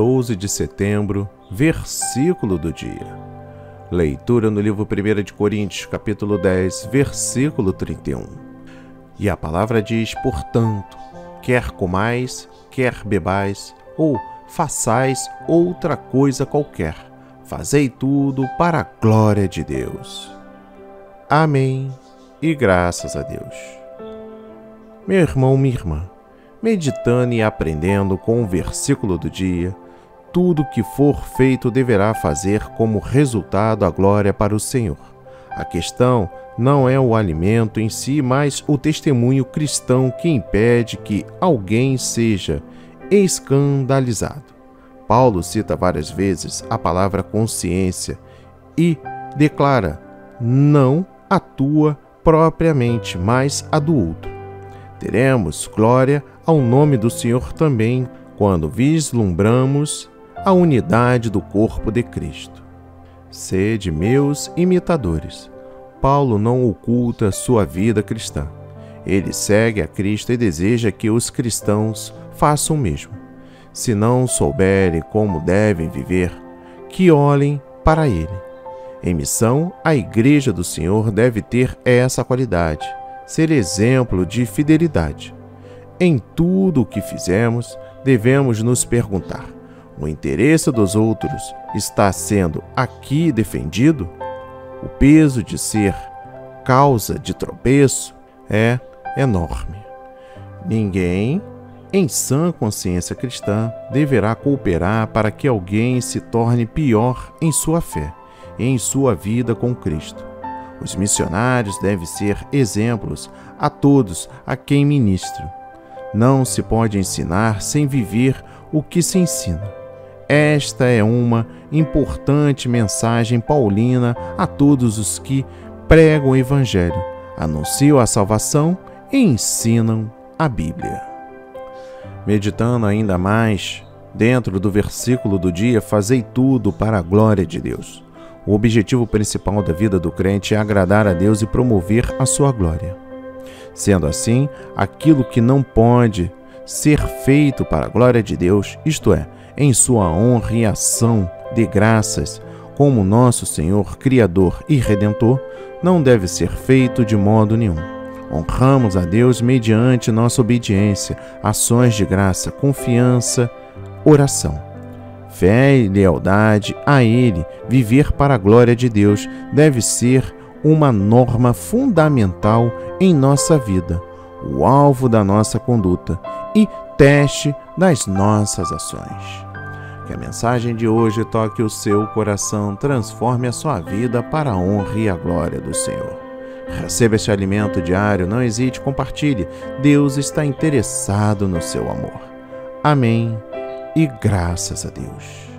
12 de setembro, versículo do dia. Leitura no livro 1 de Coríntios, capítulo 10, versículo 31. E a palavra diz: Portanto, quer comais, quer bebais, ou façais outra coisa qualquer, fazei tudo para a glória de Deus. Amém e graças a Deus. Meu irmão, minha irmã, meditando e aprendendo com o versículo do dia, tudo que for feito deverá fazer como resultado a glória para o Senhor. A questão não é o alimento em si, mas o testemunho cristão que impede que alguém seja escandalizado. Paulo cita várias vezes a palavra consciência e declara: não a tua propriamente, mas a do outro. Teremos glória ao nome do Senhor também quando vislumbramos a unidade do corpo de Cristo. Sede meus imitadores. Paulo não oculta sua vida cristã. Ele segue a Cristo e deseja que os cristãos façam o mesmo. Se não souberem como devem viver, que olhem para Ele. Em missão, a Igreja do Senhor deve ter essa qualidade ser exemplo de fidelidade. Em tudo o que fizemos, devemos nos perguntar: o interesse dos outros está sendo aqui defendido? O peso de ser causa de tropeço é enorme. Ninguém, em sã consciência cristã, deverá cooperar para que alguém se torne pior em sua fé e em sua vida com Cristo. Os missionários devem ser exemplos a todos a quem ministram. Não se pode ensinar sem viver o que se ensina. Esta é uma importante mensagem paulina a todos os que pregam o Evangelho, anunciam a salvação e ensinam a Bíblia. Meditando ainda mais, dentro do versículo do dia, fazei tudo para a glória de Deus. O objetivo principal da vida do crente é agradar a Deus e promover a sua glória. Sendo assim, aquilo que não pode ser feito para a glória de Deus, isto é, em sua honra e ação de graças, como nosso Senhor, Criador e Redentor, não deve ser feito de modo nenhum. Honramos a Deus mediante nossa obediência, ações de graça, confiança, oração fé e lealdade a Ele, viver para a glória de Deus, deve ser uma norma fundamental em nossa vida, o alvo da nossa conduta e teste das nossas ações. Que a mensagem de hoje toque o seu coração, transforme a sua vida para a honra e a glória do Senhor. Receba este alimento diário, não hesite, compartilhe. Deus está interessado no seu amor. Amém e graças a Deus.